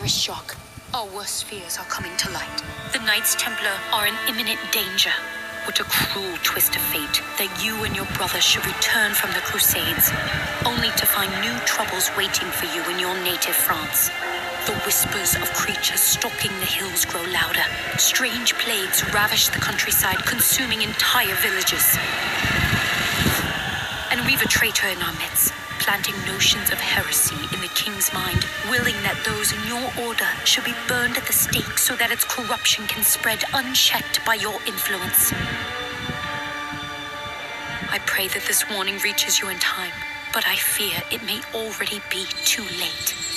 shock. Our worst fears are coming to light. The Knights Templar are in imminent danger. What a cruel twist of fate that you and your brother should return from the Crusades, only to find new troubles waiting for you in your native France. The whispers of creatures stalking the hills grow louder. Strange plagues ravish the countryside, consuming entire villages. A traitor in our midst, planting notions of heresy in the king's mind, willing that those in your order should be burned at the stake so that its corruption can spread unchecked by your influence. I pray that this warning reaches you in time, but I fear it may already be too late.